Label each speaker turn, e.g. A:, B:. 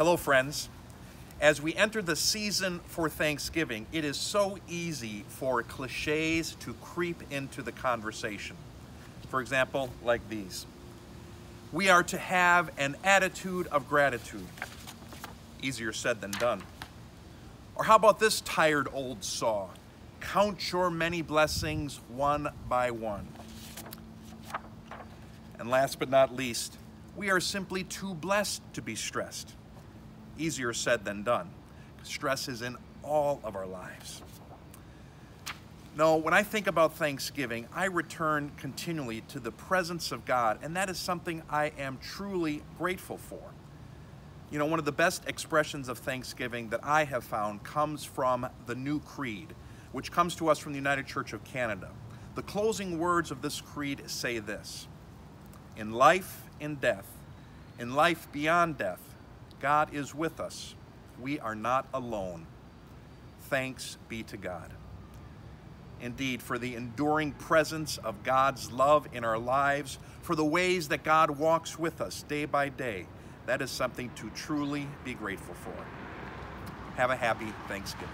A: Hello, friends. As we enter the season for Thanksgiving, it is so easy for cliches to creep into the conversation. For example, like these We are to have an attitude of gratitude. Easier said than done. Or how about this tired old saw? Count your many blessings one by one. And last but not least, we are simply too blessed to be stressed. Easier said than done. Stress is in all of our lives. No, when I think about Thanksgiving, I return continually to the presence of God, and that is something I am truly grateful for. You know, one of the best expressions of Thanksgiving that I have found comes from the New Creed, which comes to us from the United Church of Canada. The closing words of this creed say this In life, in death, in life beyond death, God is with us. We are not alone. Thanks be to God. Indeed, for the enduring presence of God's love in our lives, for the ways that God walks with us day by day, that is something to truly be grateful for. Have a happy Thanksgiving.